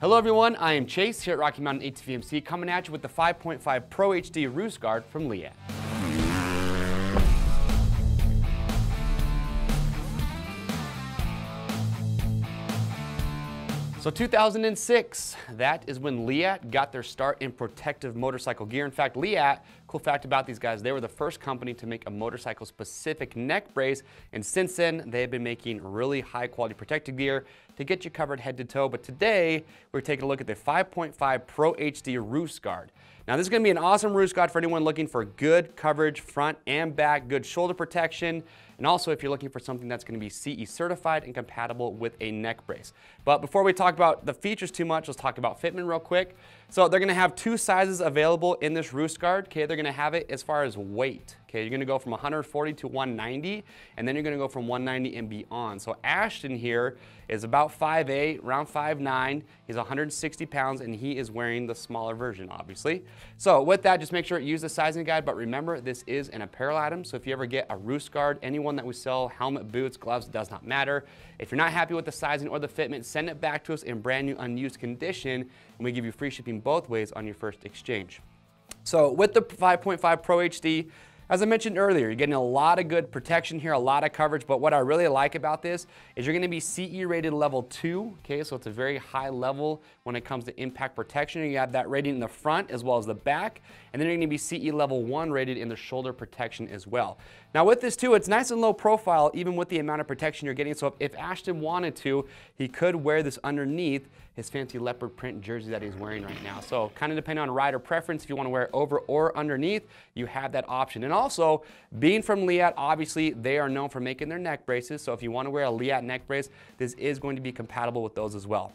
Hello everyone, I am Chase here at Rocky Mountain ATVMC coming at you with the 5.5 Pro HD Roost Guard from Leatt. So 2006, that is when Leatt got their start in protective motorcycle gear. In fact, Leatt, cool fact about these guys, they were the first company to make a motorcycle specific neck brace. And since then, they've been making really high quality protective gear to get you covered head to toe. But today, we're taking a look at the 5.5 Pro HD Roost Guard. Now this is going to be an awesome roost guard for anyone looking for good coverage front and back, good shoulder protection, and also if you're looking for something that's going to be CE certified and compatible with a neck brace. But before we talk about the features too much, let's talk about fitment real quick. So they're going to have two sizes available in this roost guard. Okay, they're going to have it as far as weight. Okay, you're going to go from 140 to 190, and then you're going to go from 190 and beyond. So Ashton here is about 5'8", around 5'9". He's 160 pounds, and he is wearing the smaller version, obviously. So with that, just make sure use the sizing guide, but remember, this is an apparel item, so if you ever get a roost guard, anyone that we sell, helmet, boots, gloves, does not matter. If you're not happy with the sizing or the fitment, send it back to us in brand new unused condition, and we give you free shipping both ways on your first exchange. So with the 5.5 Pro HD, as I mentioned earlier, you're getting a lot of good protection here, a lot of coverage, but what I really like about this is you're gonna be CE rated level two, okay? So it's a very high level when it comes to impact protection. You have that rating in the front as well as the back, and then you're gonna be CE level one rated in the shoulder protection as well. Now with this too, it's nice and low profile even with the amount of protection you're getting. So if Ashton wanted to, he could wear this underneath his fancy leopard print jersey that he's wearing right now. So kind of depending on rider preference, if you want to wear it over or underneath, you have that option. And also, being from Leatt, obviously they are known for making their neck braces. So if you want to wear a Leatt neck brace, this is going to be compatible with those as well.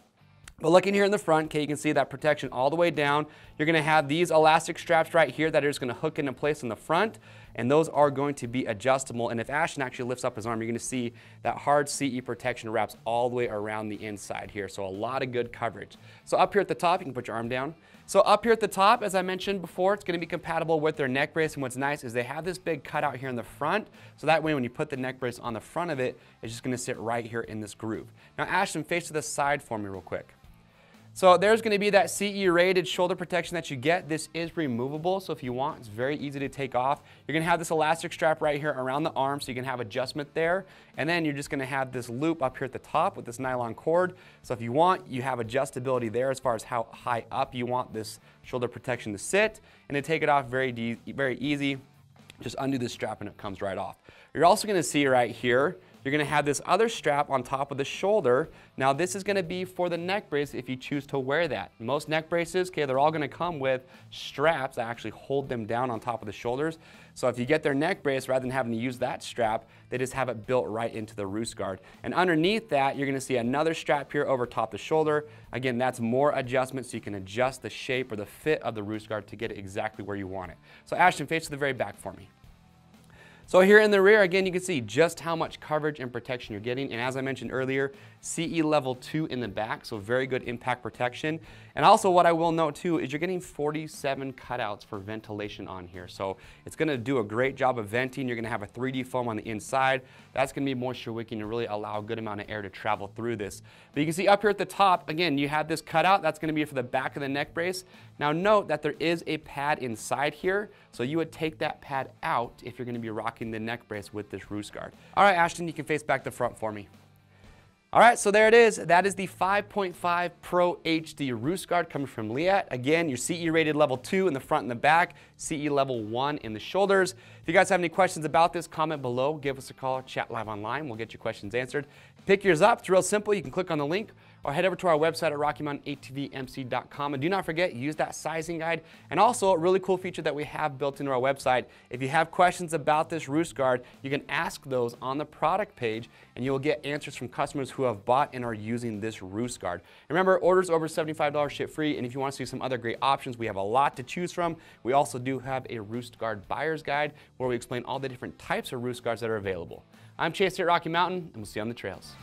But looking here in the front, okay, you can see that protection all the way down. You're gonna have these elastic straps right here that are just gonna hook into place in the front, and those are going to be adjustable. And if Ashton actually lifts up his arm, you're gonna see that hard CE protection wraps all the way around the inside here. So a lot of good coverage. So up here at the top, you can put your arm down. So up here at the top, as I mentioned before, it's gonna be compatible with their neck brace. And what's nice is they have this big cutout here in the front. So that way when you put the neck brace on the front of it, it's just gonna sit right here in this groove. Now Ashton, face to the side for me real quick. So there's going to be that CE rated shoulder protection that you get. This is removable, so if you want, it's very easy to take off. You're to have this elastic strap right here around the arm, so you can have adjustment there. And then you're just going to have this loop up here at the top with this nylon cord. So if you want, you have adjustability there as far as how high up you want this shoulder protection to sit. And to take it off very, very easy, just undo the strap and it comes right off. You're also going to see right here, you're gonna have this other strap on top of the shoulder. Now this is gonna be for the neck brace if you choose to wear that. Most neck braces, okay, they're all gonna come with straps that actually hold them down on top of the shoulders. So if you get their neck brace, rather than having to use that strap, they just have it built right into the roost guard. And underneath that, you're gonna see another strap here over top the shoulder. Again, that's more adjustment so you can adjust the shape or the fit of the roost guard to get it exactly where you want it. So Ashton, face to the very back for me. So here in the rear, again, you can see just how much coverage and protection you're getting. And as I mentioned earlier, CE level two in the back, so very good impact protection. And also what I will note too is you're getting 47 cutouts for ventilation on here. So it's gonna do a great job of venting. You're gonna have a 3D foam on the inside. That's gonna be moisture wicking and really allow a good amount of air to travel through this. But you can see up here at the top, again, you have this cutout. That's gonna be for the back of the neck brace. Now note that there is a pad inside here. So you would take that pad out if you're gonna be rocking the neck brace with this roost guard. All right, Ashton, you can face back the front for me. All right, so there it is. That is the 5.5 Pro HD Roost Guard coming from Leatt. Again, your CE rated level 2 in the front and the back, CE level 1 in the shoulders. If you guys have any questions about this, comment below, give us a call, chat live online. We'll get your questions answered. Pick yours up. It's real simple. You can click on the link or head over to our website at RockyMountainATVMC.com. And do not forget, use that sizing guide. And also, a really cool feature that we have built into our website. If you have questions about this roost guard, you can ask those on the product page, and you'll get answers from customers who have bought and are using this roost guard. Remember, orders over $75 ship free. And if you want to see some other great options, we have a lot to choose from. We also do have a roost guard buyer's guide where we explain all the different types of roost guards that are available. I'm Chase here at Rocky Mountain, and we'll see you on the trails.